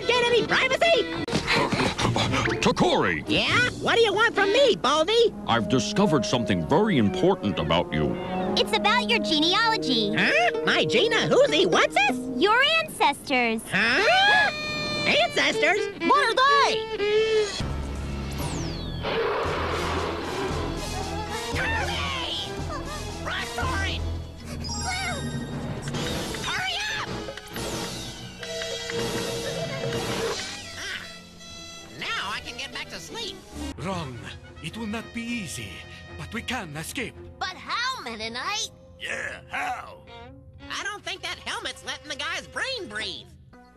bird get any privacy? Tokkori, Yeah? What do you want from me, Baldy? I've discovered something very important about you. It's about your genealogy. Huh? My Gina, who's he? What's this? Your ancestors. Huh? Ancestors? What are they? Can get back to sleep. Wrong. It will not be easy, but we can escape. But how, Meta Knight? Yeah, how? I don't think that helmet's letting the guy's brain breathe.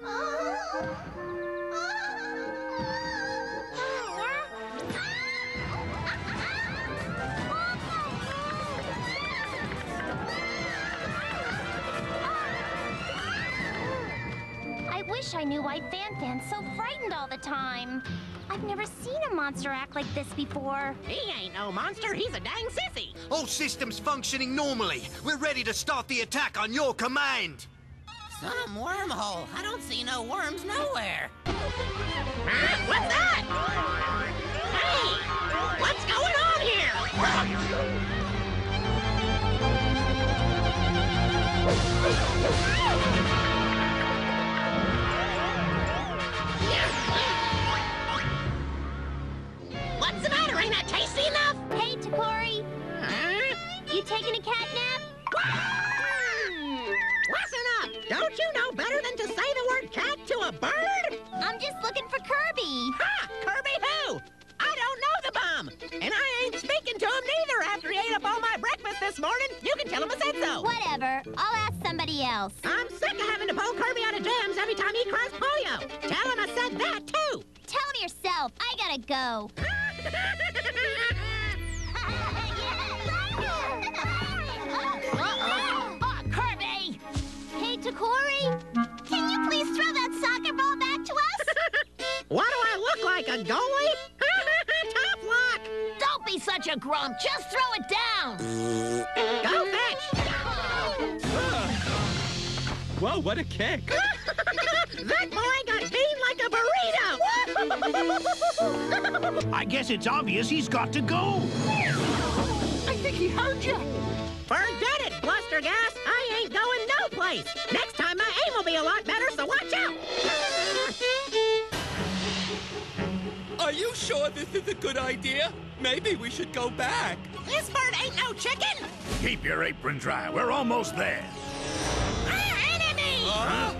Oh. Wish I knew why Fan Fan's so frightened all the time. I've never seen a monster act like this before. He ain't no monster, he's a dang sissy. All systems functioning normally. We're ready to start the attack on your command. Some wormhole. I don't see no worms nowhere. Tokkori, Huh? Mm-hmm. you taking a cat nap? Listen up! Don't you know better than to say the word cat to a bird? I'm just looking for Kirby. Ha! Kirby who? I don't know the bum! And I ain't speaking to him neither after he ate up all my breakfast this morning. You can tell him I said so. Whatever. I'll ask somebody else. I'm sick of having to pull Kirby out of jams every time he cries polio. Tell him I said that too. Tell him yourself. I gotta go. what do I look like, a goalie? Top lock! Don't be such a grump. Just throw it down. Go fetch! Whoa, what a kick! that boy got beamed like a burrito! I guess it's obvious he's got to go. I think he heard you. Forget it, Bluster Gas. I ain't going no place! Next time my aim will be a lot better, so watch out! Are you sure this is a good idea? Maybe we should go back. This bird ain't no chicken. Keep your apron dry. We're almost there. Our enemy! Huh?